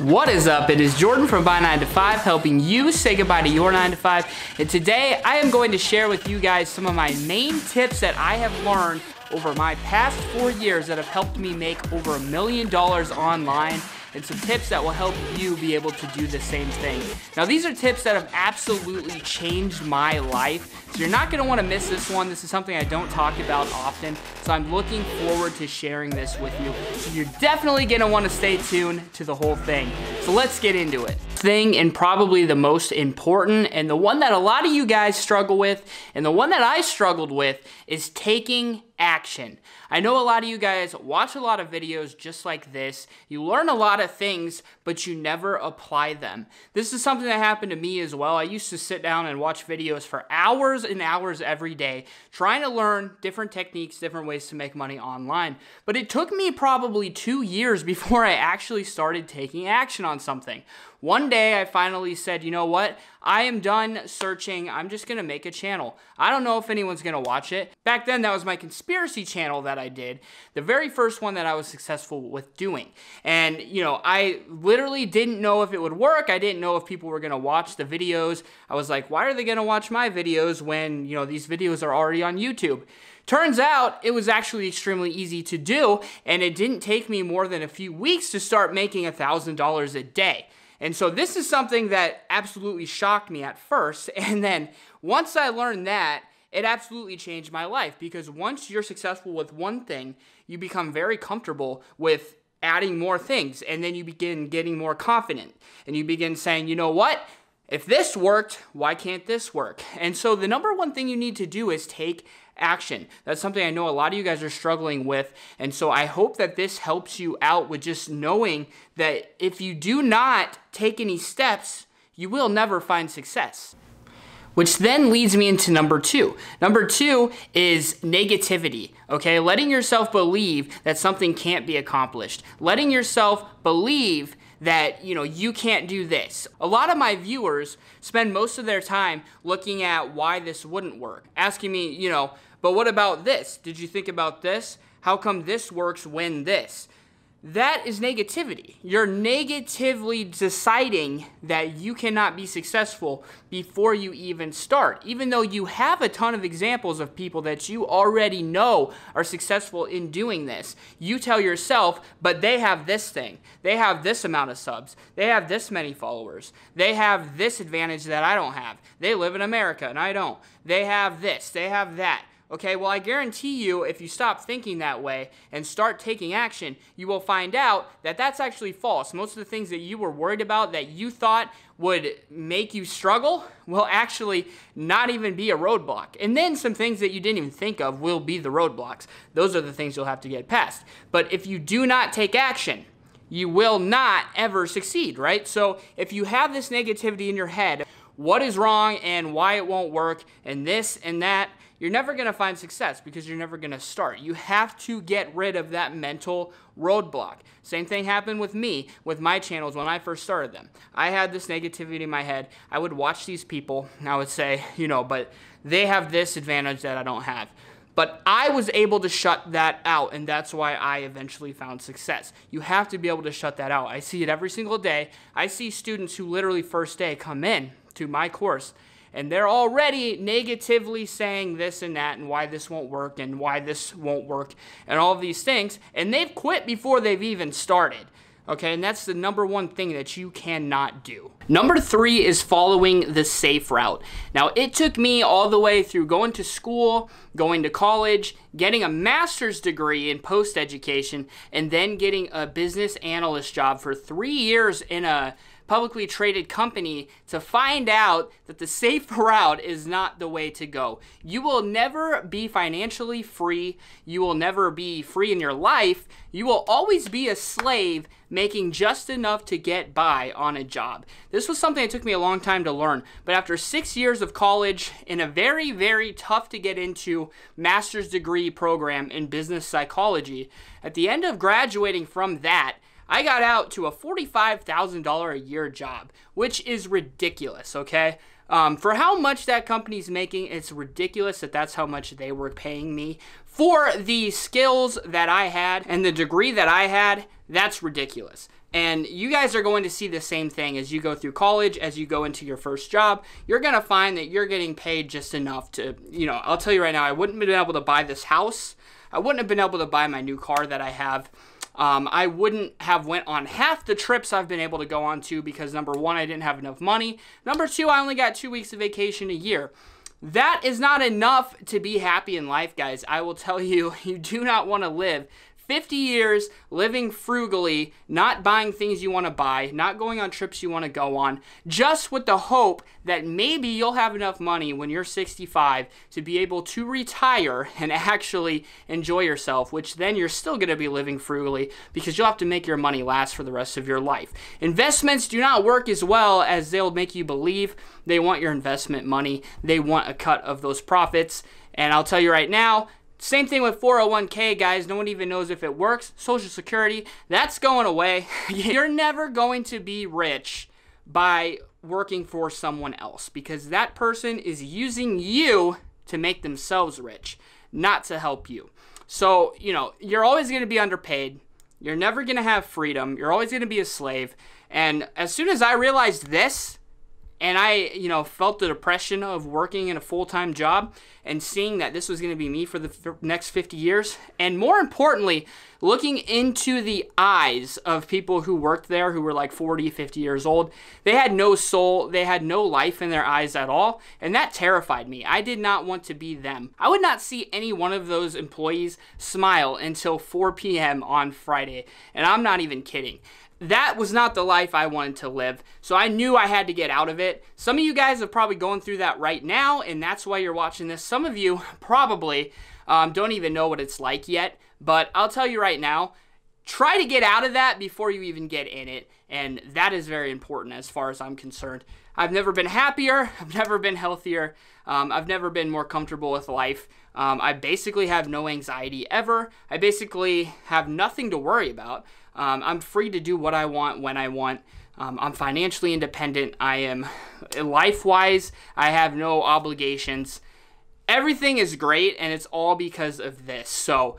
What is up? It is Jordan from Bye 9 to 5 helping you say goodbye to your 9 to 5. And today I am going to share with you guys some of my main tips that I have learned over my past four years that have helped me make over a million dollars online and some tips that will help you be able to do the same thing. Now these are tips that have absolutely changed my life, so you're not gonna wanna miss this one. This is something I don't talk about often, so I'm looking forward to sharing this with you. So you're definitely gonna wanna stay tuned to the whole thing. So let's get into it. Thing and probably the most important and the one that a lot of you guys struggle with and the one that I struggled with is taking action. I know a lot of you guys watch a lot of videos just like this. You learn a lot of things, but you never apply them. This is something that happened to me as well. I used to sit down and watch videos for hours and hours every day, trying to learn different techniques, different ways to make money online. But it took me probably two years before I actually started taking action on something. One day I finally said, you know what? I am done searching. I'm just to make a channel. I don't know if anyone's to watch it. Back then, that was my conspiracy channel that I did. The very first one that I was successful with doing. And, you know, I literally didn't know if it would work. I didn't know if people were to watch the videos. I was like, why are they to watch my videos when, you know, these videos are already on YouTube? Turns out it was actually extremely easy to do, and it didn't take me more than a few weeks to start making $1,000 a day. And so this is something that absolutely shocked me at first. And then once I learned that, it absolutely changed my life because once you're successful with one thing, you become very comfortable with adding more things. And then you begin getting more confident. And you begin saying, you know what? If this worked, why can't this work? And so the number one thing you need to do is take action. That's something I know a lot of you guys are struggling with. And so I hope that this helps you out with just knowing that if you do not take any steps, you will never find success. Which then leads me into number two. Number two is negativity, okay? Letting yourself believe that something can't be accomplished. Letting yourself believe that, you know, you can't do this. A lot of my viewers spend most of their time looking at why this wouldn't work, asking me, you know, but what about this? Did you think about this? How come this works when this? That is negativity. You're negatively deciding that you cannot be successful before you even start. Even though you have a ton of examples of people that you already know are successful in doing this, you tell yourself, but they have this thing. They have this amount of subs. They have this many followers. They have this advantage that I don't have. They live in America and I don't. They have this. They have that. Okay, well, I guarantee you, if you stop thinking that way and start taking action, you will find out that that's actually false. Most of the things that you were worried about that you thought would make you struggle will actually not even be a roadblock. And then some things that you didn't even think of will be the roadblocks. Those are the things you'll have to get past. But if you do not take action, you will not ever succeed, right? So if you have this negativity in your head, what is wrong and why it won't work and this and that, you're never going to find success because you're never going to start. You have to get rid of that mental roadblock. Same thing happened with me with my channels when I first started them. I had this negativity in my head. I would watch these people and I would say, you know, but they have this advantage that I don't have. But I was able to shut that out, and that's why I eventually found success. You have to be able to shut that out. I see it every single day. I see students who literally first day come in to my course and they're already negatively saying this and that and why this won't work and why this won't work and all these things. And they've quit before they've even started okay? And that's the number one thing that you cannot do. Number three is following the safe route. Now it took me all the way through going to school going to college getting a master's degree in post education and then getting a business analyst job for three years in a publicly traded company to find out that the safe route is not the way to go. You will never be financially free. You will never be free in your life. You will always be a slave making just enough to get by on a job. This was something that took me a long time to learn, but after six years of college in a very, very tough to get into master's degree program in business psychology, at the end of graduating from that, I got out to a $45,000 a year job, which is ridiculous, okay? Um, for how much that company's making, it's ridiculous that that's how much they were paying me. For the skills that I had and the degree that I had, that's ridiculous. And you guys are going to see the same thing as you go through college, as you go into your first job. You're going to find that you're getting paid just enough to, you know, I'll tell you right now, I wouldn't have been able to buy this house. I wouldn't have been able to buy my new car that I have. Um, I wouldn't have went on half the trips I've been able to go on to because number one, I didn't have enough money. Number two, I only got two weeks of vacation a year. That is not enough to be happy in life, guys. I will tell you, you do not want to live 50 years living frugally, not buying things you want to buy, not going on trips you want to go on, just with the hope that maybe you'll have enough money when you're 65 to be able to retire and actually enjoy yourself, which then you're still going to be living frugally because you'll have to make your money last for the rest of your life. Investments do not work as well as they'll make you believe. They want your investment money, they want a cut of those profits. And I'll tell you right now, same thing with 401k, guys. No one even knows if it works. Social Security, that's going away. You're never going to be rich by working for someone else because that person is using you to make themselves rich, not to help you. So, you know, you're always going to be underpaid. You're never going to have freedom. You're always going to be a slave. And as soon as I realized this, and I, you know, felt the depression of working in a full time job and seeing that this was going to be me for the f- next 50 years. And more importantly, looking into the eyes of people who worked there who were like 40, 50 years old. They had no soul, they had no life in their eyes at all. And that terrified me. I did not want to be them. I would not see any one of those employees smile until 4 p.m. on Friday. And I'm not even kidding that was not the life I wanted to live. So I knew I had to get out of it. Some of you guys are probably going through that right now, and that's why you're watching this. Some of you probably um, don't even know what it's like yet. But I'll tell you right now, try to get out of that before you even get in it. And that is very important as far as I'm concerned. I've never been happier. I've never been healthier. Um, I've never been more comfortable with life. Um, I basically have no anxiety ever. I basically have nothing to worry about. Um, I'm free to do what I want when I want. Um, I'm financially independent. I am life wise, I have no obligations. Everything is great, and it's all because of this. So,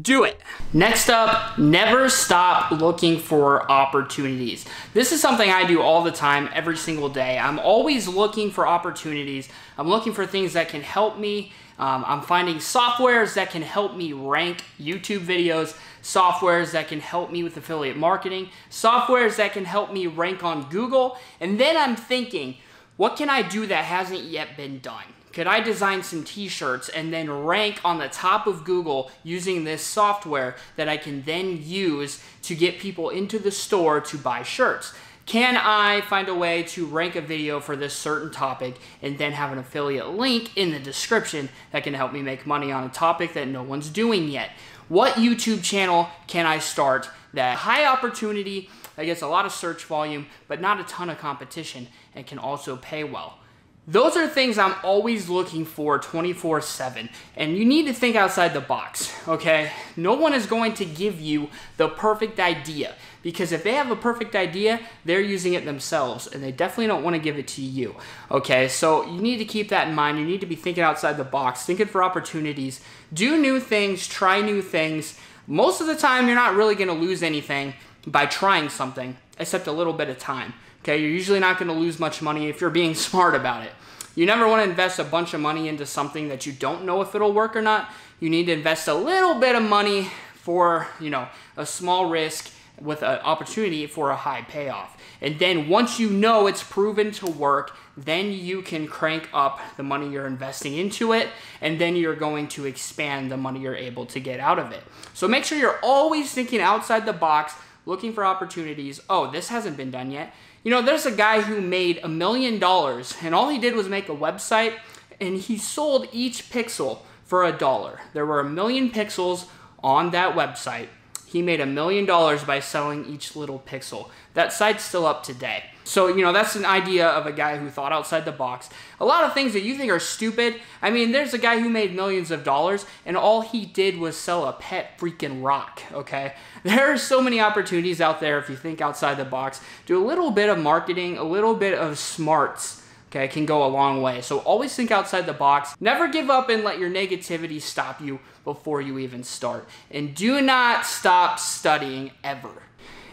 do it. Next up, never stop looking for opportunities. This is something I do all the time, every single day. I'm always looking for opportunities. I'm looking for things that can help me. Um, I'm finding softwares that can help me rank YouTube videos, softwares that can help me with affiliate marketing, softwares that can help me rank on Google. And then I'm thinking, what can I do that hasn't yet been done? could I design some t-shirts and then rank on the top of Google using this software that I can then use to get people into the store to buy shirts? Can I find a way to rank a video for this certain topic and then have an affiliate link in the description that can help me make money on a topic that no one's doing yet? What YouTube channel can I start that high opportunity, that gets a lot of search volume, but not a ton of competition and can also pay well? Those are things I'm always looking for 24 7. And you need to think outside the box, okay? No one is going to give you the perfect idea because if they have a perfect idea, they're using it themselves and they definitely don't want to give it to you, okay? So you need to keep that in mind. You need to be thinking outside the box, thinking for opportunities, do new things, try new things. Most of the time, you're not really going to lose anything by trying something except a little bit of time. Okay, you're usually not going to lose much money if you're being smart about it. You never want to invest a bunch of money into something that you don't know if it'll work or not. You need to invest a little bit of money for, you know, a small risk with an opportunity for a high payoff. And then once you know it's proven to work, then you can crank up the money you're investing into it, and then you're going to expand the money you're able to get out of it. So make sure you're always thinking outside the box, looking for opportunities. Oh, this hasn't been done yet. You know, there's a guy who made a million dollars, and all he did was make a website, and he sold each pixel for a dollar. There were a million pixels on that website. He made a million dollars by selling each little pixel. That site's still up today. So, you know, that's an idea of a guy who thought outside the box. A lot of things that you think are stupid. I mean, there's a guy who made millions of dollars and all he did was sell a pet freaking rock, okay? There are so many opportunities out there if you think outside the box. Do a little bit of marketing, a little bit of smarts okay, can go a long way. So always think outside the box. Never give up and let your negativity stop you before you even start. And do not stop studying ever.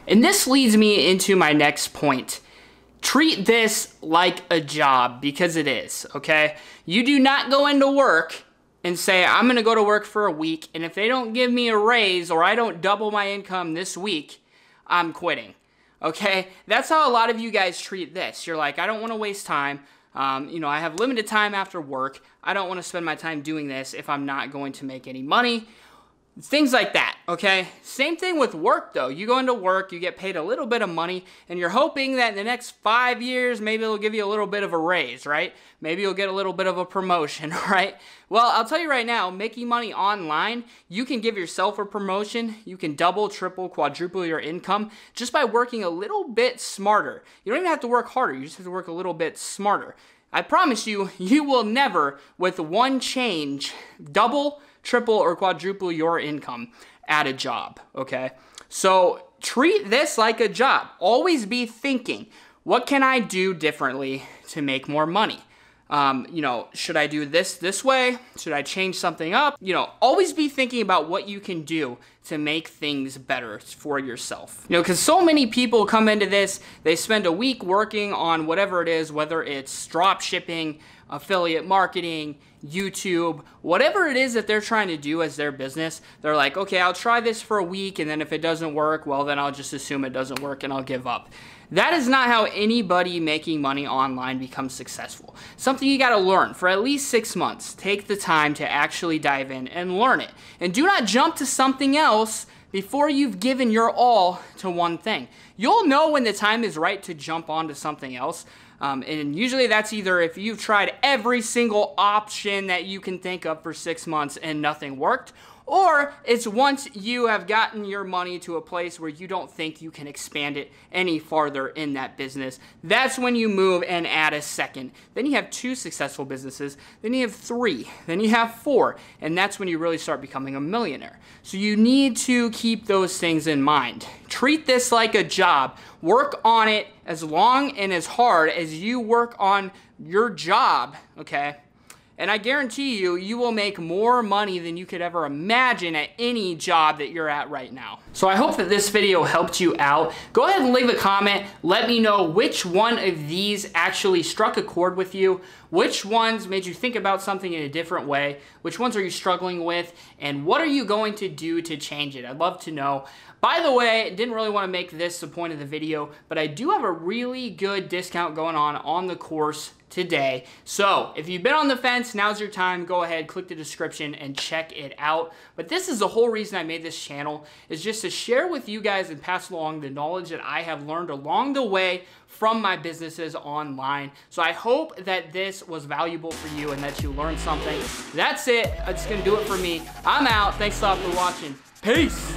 And this leads me into my next point. Treat this like a job because it is, okay? You do not go into work and say, I'm gonna go to work for a week, and if they don't give me a raise or I don't double my income this week, I'm quitting. Okay? That's how a lot of you guys treat this. You're like, I don't wanna waste time. Um, you know, I have limited time after work. I don't wanna spend my time doing this if I'm not going to make any money Things like that, okay? Same thing with work though. You go into work, you get paid a little bit of money, and you're hoping that in the next five years, maybe it'll give you a little bit of a raise, right? Maybe you'll get a little bit of a promotion, right? Well, I'll tell you right now, making money online, you can give yourself a promotion. You can double, triple, quadruple your income just by working a little bit smarter. You don't even have to work harder, you just have to work a little bit smarter. I promise you, you will never, with one change, double, triple or quadruple your income at a job, okay? So treat this like a job. Always be thinking, what can I do differently to make more money? Um, you know, should I do this this way? Should I change something up? You know, always be thinking about what you can do to make things better for yourself. You know, because so many people come into this, they spend a week working on whatever it is, whether it's drop shipping, affiliate marketing, YouTube, whatever it is that they're trying to do as their business, they're like, okay, I'll try this for a week, and then if it doesn't work, well, then I'll just assume it doesn't work and I'll give up. That is not how anybody making money online becomes successful. Something you gotta learn for at least six months. Take the time to actually dive in and learn it. And do not jump to something else before you've given your all to one thing. You'll know when the time is right to jump onto something else. Um, and usually that's either if you've tried every single option that you can think of for six months and nothing worked, or it's once you have gotten your money to a place where you don't think you can expand it any farther in that business. That's when you move and add a second. Then you have two successful businesses. Then you have three. Then you have four. And that's when you really start becoming a millionaire. So you need to keep those things in mind. Treat this like a job. Work on it as long and as hard as you work on your job, okay? And I guarantee you, you will make more money than you could ever imagine at any job that you're at right now. So I hope that this video helped you out. Go ahead and leave a comment. Let me know which one of these actually struck a chord with you. Which ones made you think about something in a different way? Which ones are you struggling with? And what are you going to do to change it? I'd love to know. By the way, I didn't really want to make this the point of the video, but I do have a really good discount going on on the course today. So if you've been on the fence, now's your time. Go ahead, click the description and check it out. But this is the whole reason I made this channel is just to share with you guys and pass along the knowledge that I have learned along the way from my businesses online. So I hope that this was valuable for you and that you learned something. That's it. That's gonna do it for me. I'm out. Thanks a lot for watching. Peace.